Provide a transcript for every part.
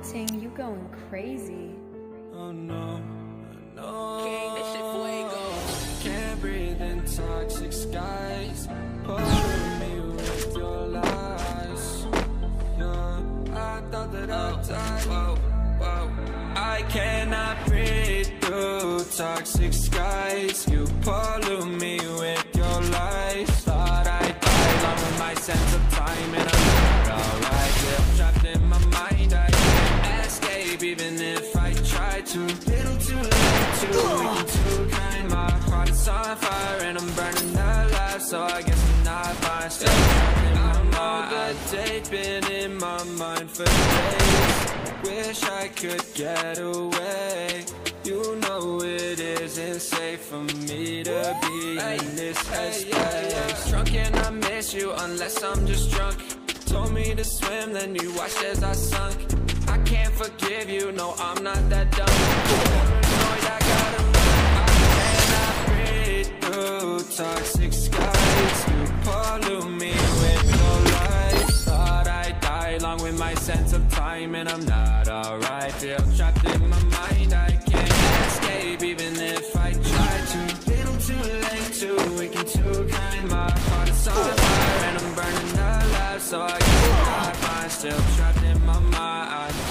Young Ting, you going crazy. Oh no, no. King, this shit fuego. Can't breathe in toxic skies. Polluting me with your lies. Yeah, I thought that I'd oh, die. Whoa, whoa. I cannot breathe through toxic skies. You pollute me with your lies. Thought I'd die along with my sense of time, escape, even if I try to. Little too late, too weak, too kind. My heart is on fire, and I'm burning alive. So I guess I'm not fine. Still in my mind. The date been in my mind for days. Wish I could get away. You know it isn't safe for me to be in this headspace. Drunk and I miss you unless I'm just drunk. Told me to swim, then you watched as I sunk. Can't forgive you, no, I'm not that dumb. Paranoid, I gotta. I cannot breathe through toxic skies. You pollute me with your lies. Thought I'd die along with my sense of time, and I'm not alright. Feel trapped in my mind, I can't escape, even if I try to. Little too late, too weak and too kind. My heart is on fire, and I'm burning alive. So I guess I'm not fine, still trapped.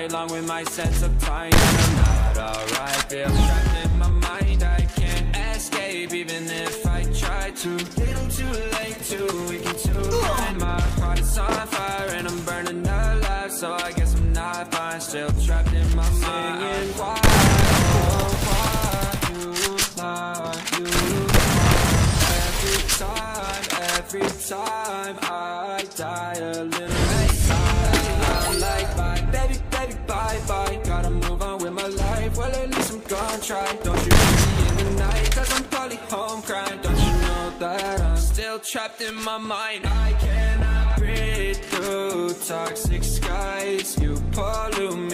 I'd along with my sense of pride I'm not alright. Feel trapped in my mind. I can't escape, even if I try to. Little too late, too weak and too. My heart is on fire and I'm burning alive. So I guess I'm not fine. Still trapped in my mind. Singing, why, oh, why you lie, you lie. Every time, every time I die a little try. Don't you see me in the night? Cause I'm probably home crying. Don't you know that I'm still trapped in my mind? I cannot breathe through toxic skies. You pollute me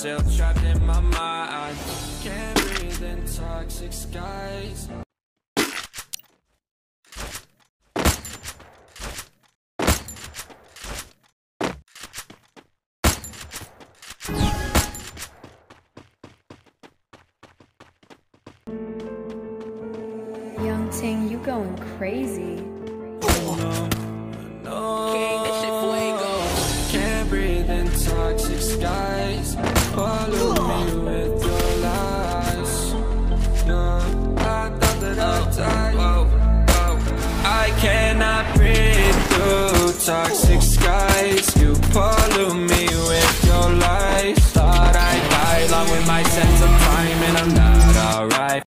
Still trapped in my mind. Can't breathe in toxic skies. Young Ting, you going crazy. no, no. King, this shit fuego. Can't breathe in toxic skies. Pollute me with your lies. Yeah, I thought that I'd die. Whoa, whoa. I cannot breathe through toxic